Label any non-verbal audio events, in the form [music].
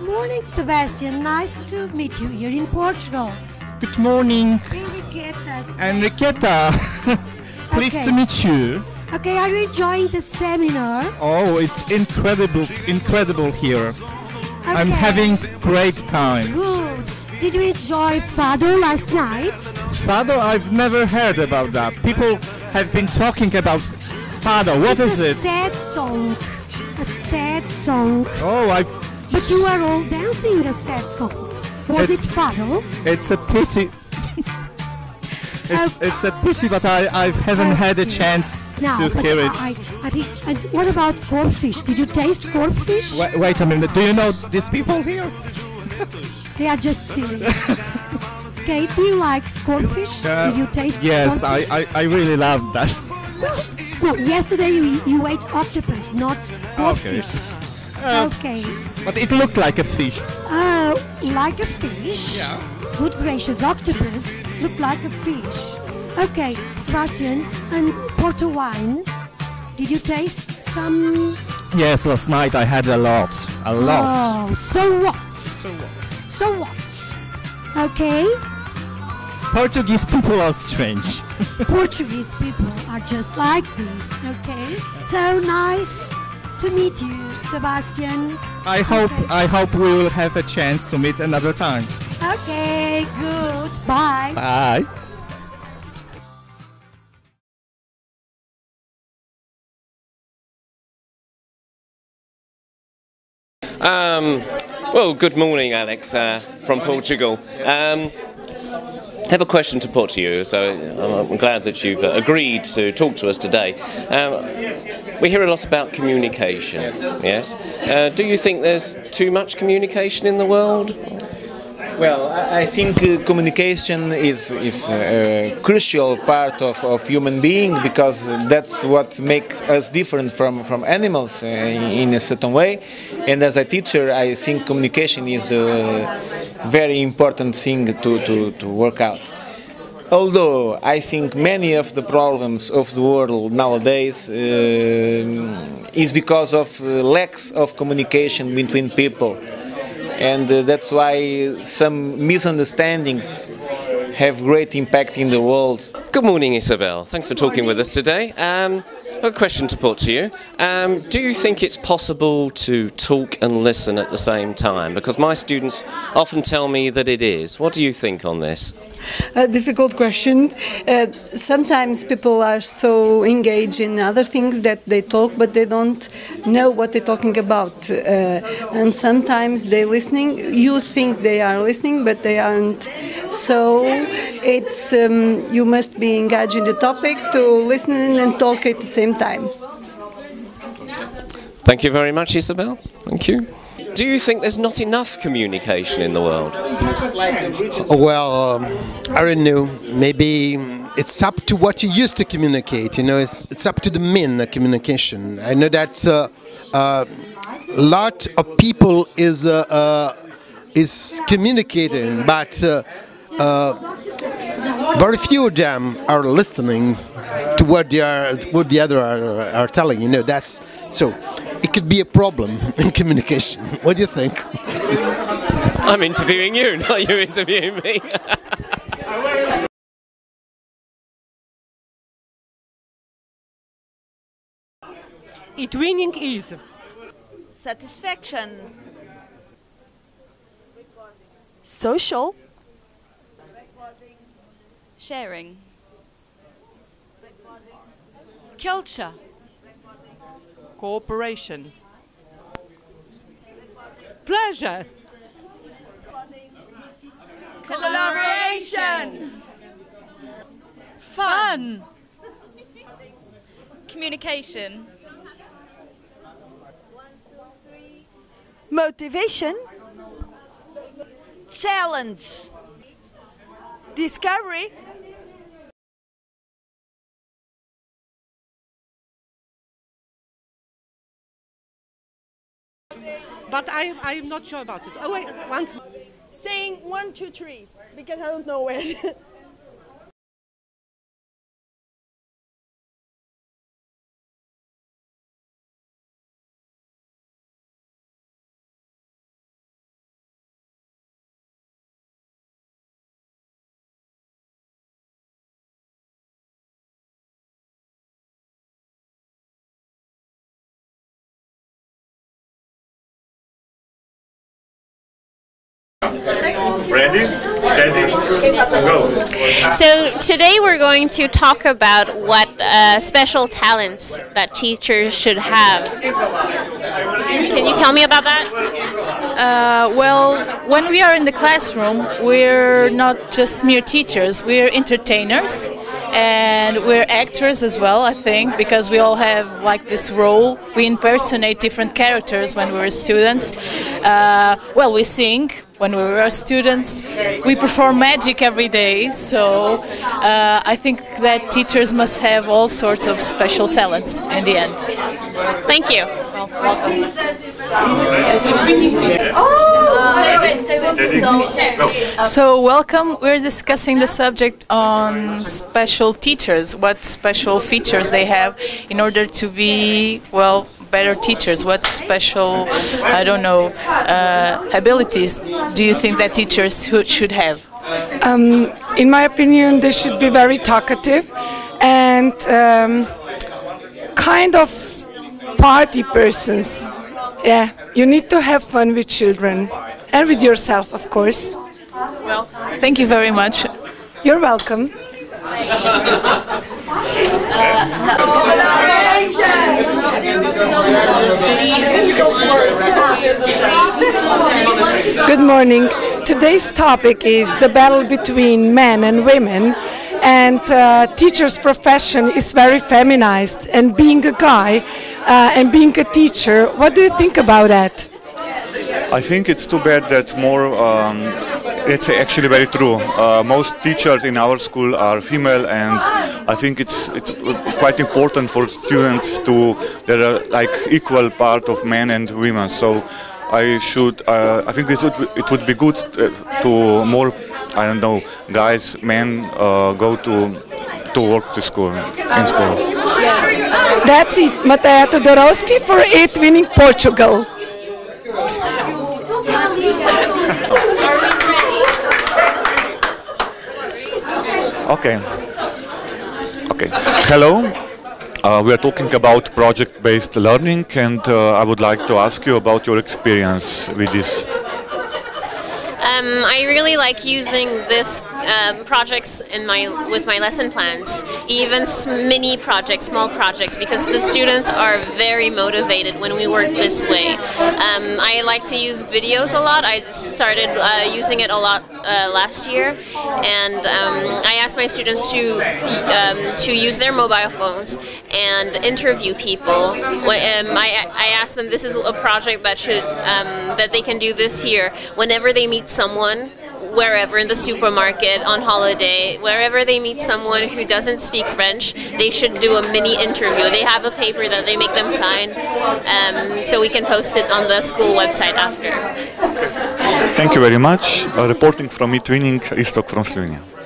Morning, Sebastian. Nice to meet you here in Portugal. Good morning, Enriqueta. Enriqueta. [laughs] Pleased Okay. to meet you. Okay, are you enjoying the seminar? Oh, it's incredible, incredible here. Okay. I'm having great time. Good. Did you enjoy Fado last night? Fado, I've never heard about that. People have been talking about Fado. What it's is a it? sad song. A sad song. Oh, I. But you are all dancing a sad song. Was it It's- Fado? It's a pity. [laughs] it's, it's a pity, but I, I haven't I had a chance No, to hear it. I, I think. And what about codfish? Did you taste codfish? Wait, wait a minute. Do you know these people here? [laughs] They are just silly. [laughs] okay, do you like codfish? Uh, Did you taste Yes, I. I, I really love that. No, yesterday you, you ate octopus, not Okay. Uh, Okay. But it looked like a fish. Uh, like a fish. Yeah. Good gracious, octopus look like a fish. Okay, Sebastian, and Porto wine. Did you taste some? Yes, last night I had a lot. A lot. Oh, so what? so what? So what? Okay, Portuguese people are strange. Portuguese people are just like this. Okay, so nice to meet you, Sebastian. I hope Okay. I hope we will have a chance to meet another time. Okay, good. Bye. Bye. Um, well, good morning, Alex, uh, from Portugal. Um, I have a question to put to you, so I'm glad that you've uh, agreed to talk to us today. Um, we hear a lot about communication, yes? Uh, do you think there's too much communication in the world? Well, I think uh, communication is is a crucial part of, of human being because that's what makes us different from, from animals uh, in a certain way. And as a teacher, I think communication is the very important thing to, to, to work out. Although I think many of the problems of the world nowadays um is because of uh, lacks of communication between people and uh, that's why some misunderstandings have great impact in the world. Good morning, Isabel. Thanks for talking with us today. Um, a question to put to you. Um, do you think it's possible to talk and listen at the same time? Because my students often tell me that it is. What do you think on this? A difficult question. Uh, sometimes people are so engaged in other things that they talk, but they don't know what they're talking about. Uh, and sometimes they're listening. You think they are listening, but they aren't. So it's um, you must be engaged in the topic to listen and talk at the same time. Thank you very much, Isabel. Thank you. Do you think there's not enough communication in the world? Well, um, I don't know. Maybe it's up to what you use to communicate. You know, it's it's up to the mean communication. I know that uh, uh, a lot of people is uh, uh, is communicating, but uh, uh, very few of them are listening to what they are what the other are, are telling. You know, that's so. It could be a problem in communication. What do you think? I'm interviewing you, [laughs] not you interviewing me. [laughs] eTwinning is Satisfaction. Social. Sharing. culture, Cooperation. pleasure, Collaboration. fun, Communication. Motivation. Challenge. Discovery. But I, I'm not sure about it. Oh, wait, once Saying one, two, three, because I don't know where. [laughs] Ready, steady, go. So today we're going to talk about what uh, special talents that teachers should have. Can you tell me about that? Uh, well, when we are in the classroom, we're not just mere teachers, we're entertainers and we're actors as well, I think, because we all have like this role. We impersonate different characters when we're students. Uh, well, we sing when we were students. We perform magic every day, so uh, I think that teachers must have all sorts of special talents in the end. Thank you. So, welcome. We're discussing the subject on special teachers, what special features they have in order to be, well, better teachers. What special, I don't know, uh, abilities do you think that teachers should should have? Um, in my opinion, they should be very talkative and um, kind of party persons. Yeah, you need to have fun with children and with yourself, of course. Well, thank you very much. You're welcome. Good morning. Today's topic is the battle between men and women. And uh, teacher's profession is very feminized. And being a guy uh, and being a teacher, what do you think about that? I think it's too bad that more. Um, it's actually very true. Uh, most teachers in our school are female, and I think it's it's quite important for students to there are like equal part of men and women. So I should. Uh, I think it would it would be good uh, to more. I don't know, guys, men uh, go to to work to school in school. That's it. Matea Todorowski for eTwinning Portugal. Okay. Okay. Hello. Uh, we are talking about project-based learning, and uh, I would like to ask you about your experience with this. Um, I really like using this um, projects in my with my lesson plans, even mini projects, small projects, because the students are very motivated when we work this way. Um, I like to use videos a lot. I started uh, using it a lot uh, last year, and um, I asked my students to um, to use their mobile phones and interview people. Um, I, I asked them this is a project that should um, that they can do this year whenever they meet someone wherever in the supermarket on holiday wherever they meet someone who doesn't speak french they should do a mini interview they have a paper that they make them sign um, so we can post it on the school website after Thank you very much. Uh, reporting from eTwinning, Istok from Slovenia.